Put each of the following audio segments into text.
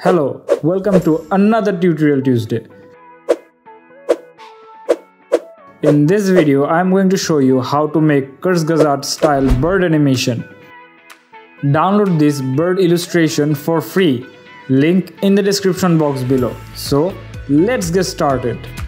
Hello, welcome to another Tutorial Tuesday. In this video, I am going to show you how to make Kurzgesagt style bird animation. Download this bird illustration for free, link in the description box below. So, let's get started.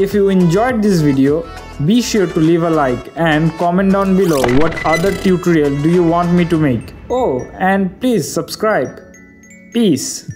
If you enjoyed this video, be sure to leave a like and comment down below what other tutorial do you want me to make. Oh, and please subscribe. Peace.